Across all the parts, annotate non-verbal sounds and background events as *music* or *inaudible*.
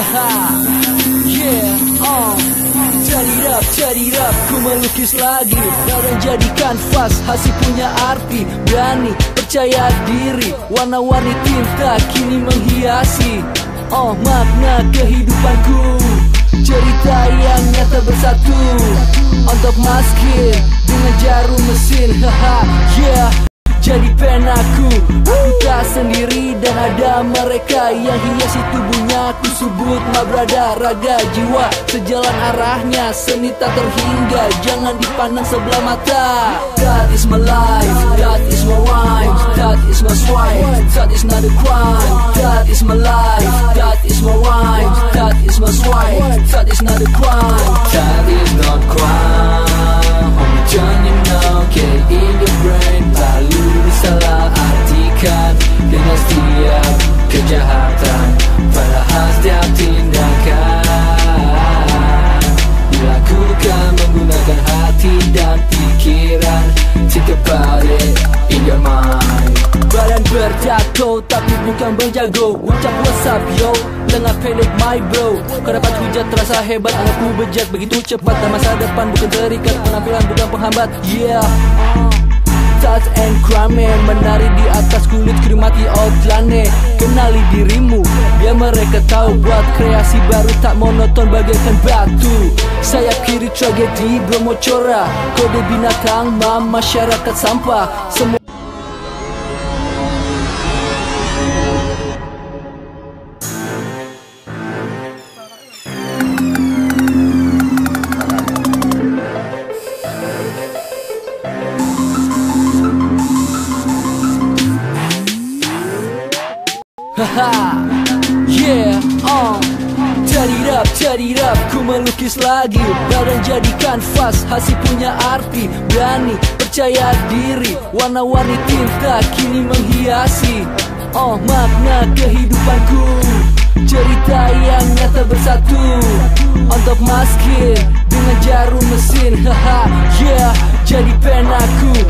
*laughs* yeah, oh. Up, turn it up, ku melukis lagi. Barang jadi kanvas, hasil punya arti. Berani, percaya diri. Warna-warni tinta kini menghiasi. Oh makna kehidupanku. Cerita yang nyata bersatu. On top maskin Dengan jarum mesin Haha, yeah jadi penaku Aku. Tak sendiri dan ada mereka Yang hiasi tubuhnya Ku sebut brother Raga jiwa. Sejalan arahnya Seni tak terhingga. Jangan dipandang sebelah mata. That is my life That is my rhyme That is my swipe That is not a crime That is my life That is my rhyme That is my swipe That is not a crime That is not crime kejahatan. Padahal setiap tindakan. Dilakukan menggunakan hati dan pikiran about it in your mind. Badan bertato tapi bukan berjago. Ucap whatsapp yo. Lengah pendek my bro. Kau dapat hujat terasa hebat. Anakku bejat begitu cepat. Dan masa depan bukan terikat. Penampilan bukan penghambat. Yeah Touch and crime Menari di atas kulit Krimati outline Kenali dirimu Biar mereka tahu Buat kreasi baru tak monoton Bagaikan batu. Sayap kiri tragedi Bromo cora Kode binatang Mam masyarakat sampah. Semua Haha, *laughs* yeah, uh. Turn it up, turn it up, ku melukis lagi Badan jadi kanvas, hasil punya arti Berani, percaya diri. Warna-warni tinta kini menghiasi Oh, makna kehidupanku. Cerita yang nyata bersatu On top maskin Dengan jarum mesin. *laughs* Haha, yeah Jadi penaku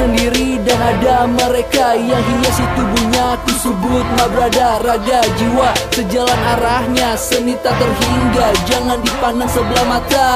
sendiri dan ada mereka Yang hiasi tubuhnya. Ku sebut brother Raga jiwa. Sejalan arahnya Seni tak terhingga. Jangan dipandang sebelah mata